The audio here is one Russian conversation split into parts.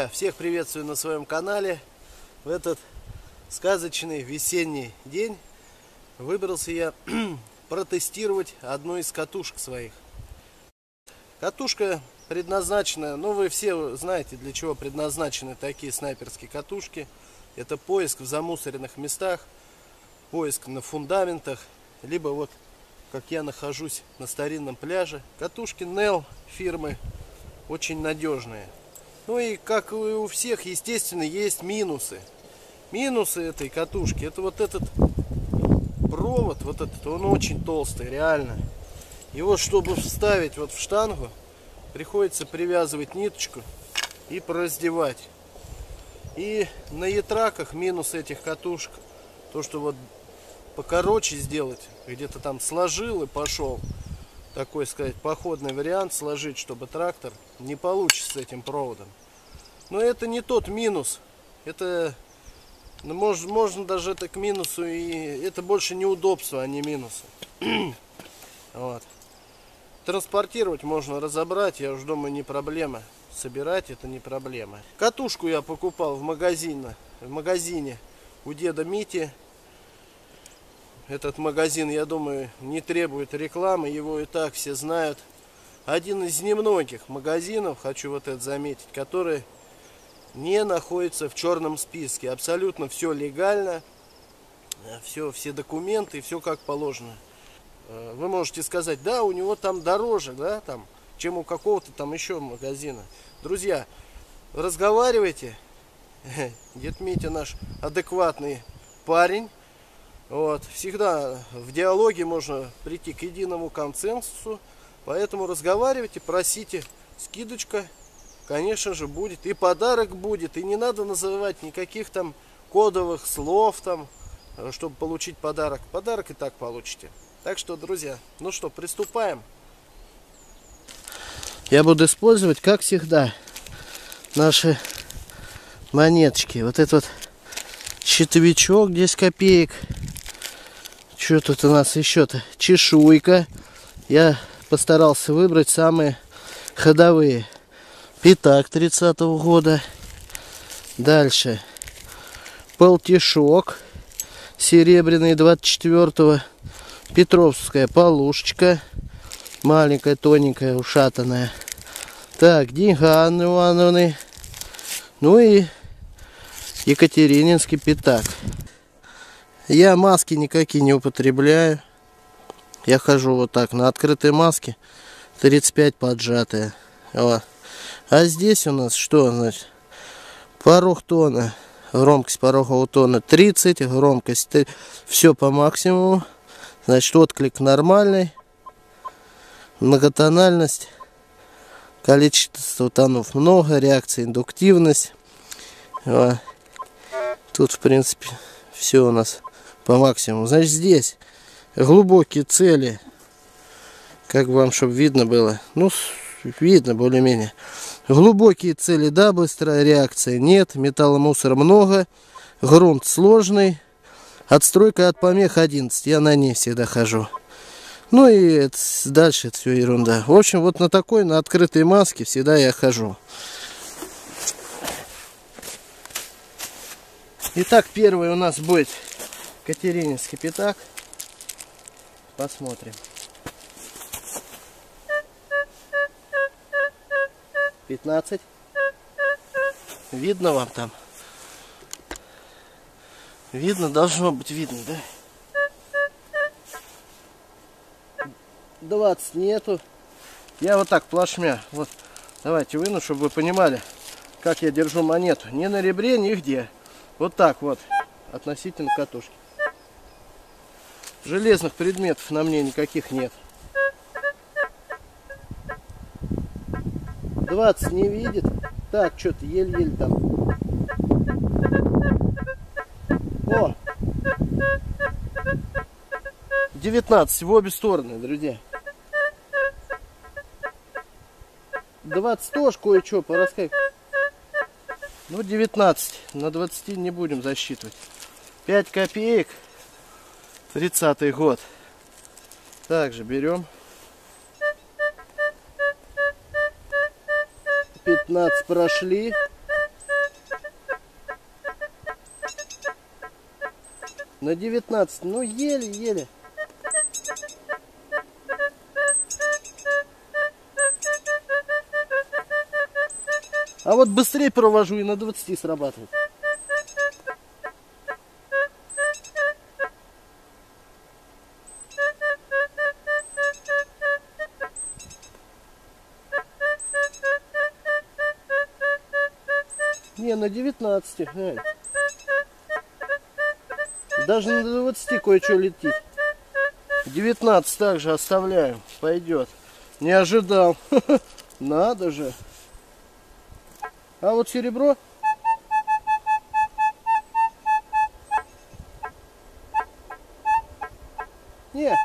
Друзья, всех приветствую на своем канале. В этот сказочный весенний день выбрался я протестировать одну из катушек своих. Катушка предназначена, ну вы все знаете для чего предназначены такие снайперские катушки. Это поиск в замусоренных местах, поиск на фундаментах, либо вот как я нахожусь на старинном пляже. Катушки Nel фирмы очень надежные. Ну и как и у всех, естественно, есть минусы. Минусы этой катушки, это вот этот провод, вот этот, он очень толстый, реально. Его, чтобы вставить вот в штангу, приходится привязывать ниточку и пораздевать. И на ятраках минус этих катушек, то что вот покороче сделать, где-то там сложил и пошел, такой сказать походный вариант сложить, чтобы трактор не получится с этим проводом. Но это не тот минус, это ну, может, можно даже это к минусу и это больше неудобство, а не минусы. вот. Транспортировать можно разобрать, я уж думаю, не проблема. Собирать это не проблема. Катушку я покупал в магазине, в магазине у деда Мити. Этот магазин, я думаю, не требует рекламы, его и так все знают. Один из немногих магазинов, хочу вот это заметить, который не находится в черном списке. Абсолютно все легально, все, все документы, все как положено. Э, вы можете сказать, да, у него там дороже, да, там, чем у какого-то там еще магазина. Друзья, разговаривайте. Дед Митя наш адекватный парень. Вот. Всегда в диалоге можно прийти к единому консенсусу. Поэтому разговаривайте, просите. Скидочка, конечно же, будет. И подарок будет. И не надо называть никаких там кодовых слов там, э, чтобы получить подарок. Подарок и так получите. Так что, друзья, ну что, приступаем. Я буду использовать, как всегда, наши монеточки. Вот этот вот щитовичок 10 копеек. Что тут у нас еще-то? Чешуйка. Я постарался выбрать самые ходовые. Пятак 30 -го года. Дальше. Полтишок. Серебряный 24 -го. Петровская полушечка. Маленькая, тоненькая, ушатанная. Так, деньга Анны Ивановны. Ну и Екатерининский пятак. Я маски никакие не употребляю. Я хожу вот так на открытой маске. 35 поджатая. Вот. А здесь у нас что, значит? Порог тона. Громкость порогового тона 30. Громкость все по максимуму. Значит, отклик нормальный. Многотональность. Количество тонов много. Реакция, индуктивность. Вот. Тут, в принципе, все у нас по максимуму. Значит, здесь глубокие цели. Как вам, чтобы видно было. Ну, видно более-менее. Глубокие цели, да, быстрая реакция. Нет, металломусора много. Грунт сложный. Отстройка от помех 11. Я на ней всегда хожу. Ну и это, дальше это все ерунда. В общем, вот на такой, на открытой маске всегда я хожу. Итак, первый у нас будет Катерининский пятак. Посмотрим. Пятнадцать. Видно вам там? Видно, должно быть видно, да? 20 нету. Я вот так плашмя. Вот, давайте выну, чтобы вы понимали, как я держу монету. Ни на ребре, нигде. Вот так вот, относительно катушки. Железных предметов на мне никаких нет. 20 не видит. Так, что-то еле-еле там. О! 19 в обе стороны, друзья. 20 тоже кое-что пораскать. Ну, 19. На 20 не будем засчитывать. 5 копеек. 30 год. Также берем 15 прошли. На 19, ну еле-еле. А вот быстрее провожу и на 20 срабатывает. На 19. Эй. Даже на 20 кое-что летит. 19 также оставляем. Пойдет. Не ожидал. Надо же. А вот серебро. Не.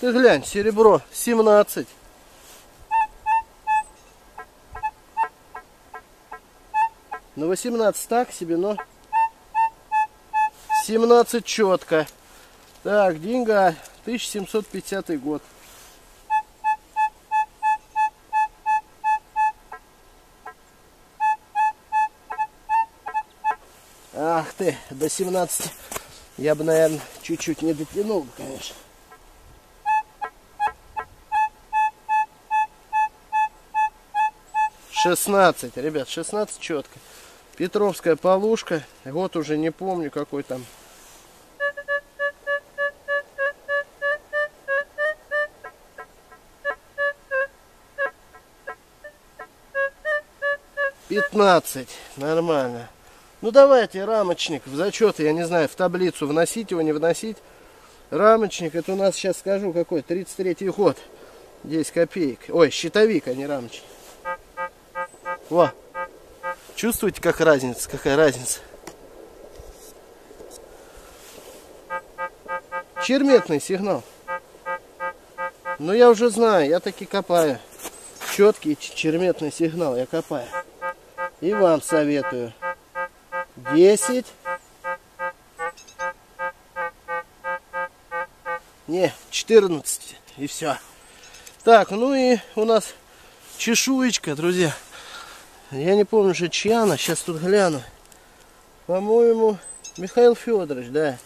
Ты глянь, серебро 17. На 18 так себе, но 17 четко. Так, деньга 1750 год. Ах ты, до 17 я бы, наверное, чуть-чуть не дотянул, конечно. Шестнадцать, ребят, шестнадцать четко. Петровская полушка. Вот уже не помню, какой там. Пятнадцать. Нормально. Ну давайте рамочник в зачет, я не знаю, в таблицу вносить его, не вносить. Рамочник, это у нас сейчас скажу какой, 33 год. 10 копеек. Ой, щитовик, а не рамочник. Во. Чувствуете, как разница, какая разница? Черметный сигнал. Ну я уже знаю, я таки копаю. Четкий черметный сигнал я копаю. И вам советую. 10. Не, 14. И все. Так, ну и у нас чешуечка, друзья. Я не помню же, чья она. Сейчас тут гляну. По-моему, Михаил Федорович, да.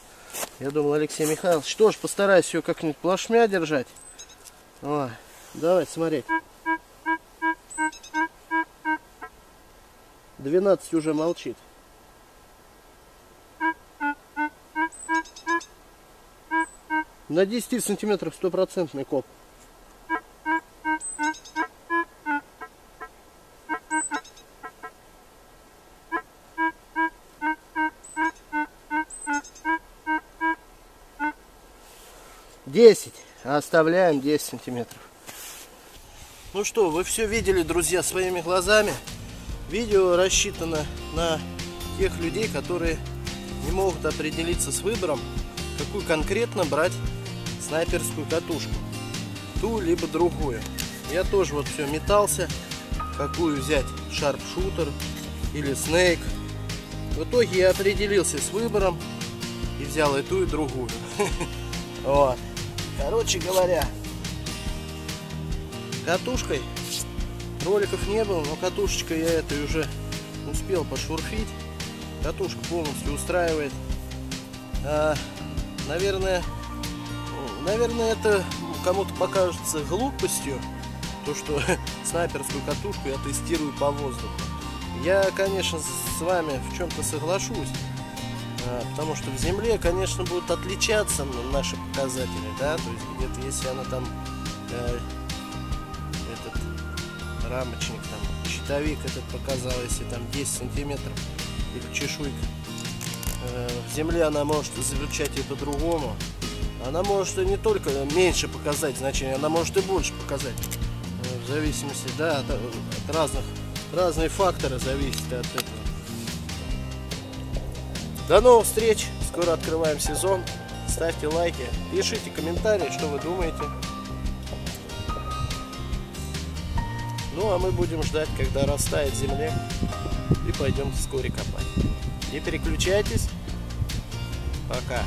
Я думал, Алексей Михайлович. Что ж, постараюсь ее как-нибудь плашмя держать. О, давай смотреть. 12 уже молчит. На 10 сантиметрах стопроцентный коп. Десять. Оставляем 10 сантиметров. Ну что, вы все видели, друзья, своими глазами. Видео рассчитано на тех людей, которые не могут определиться с выбором, какую конкретно брать снайперскую катушку. Ту, либо другую. Я тоже вот все метался, какую взять, шарпшутер или снейк. В итоге я определился с выбором и взял и ту, и другую. Вот. Короче говоря, катушкой роликов не было, но катушечкой я этой уже успел пошурфить. Катушка полностью устраивает. А, наверное, наверное, это кому-то покажется глупостью, то, что снайперскую катушку я тестирую по воздуху. Я, конечно, с вами в чем-то соглашусь, потому что в земле, конечно, будут отличаться наши показатели, да, то есть где-то, если она там э, этот рамочник, там, щитовик этот показал, если там 10 сантиметров или чешуйка, э, в земле она может звучать и по-другому, она может и не только меньше показать значение, она может и больше показать. Э, в зависимости, да, от, от разных, разные факторы зависят от этого. До новых встреч! Скоро открываем сезон. Ставьте лайки, пишите комментарии, что вы думаете. Ну а мы будем ждать, когда растает земля и пойдем вскоре копать. Не переключайтесь. Пока.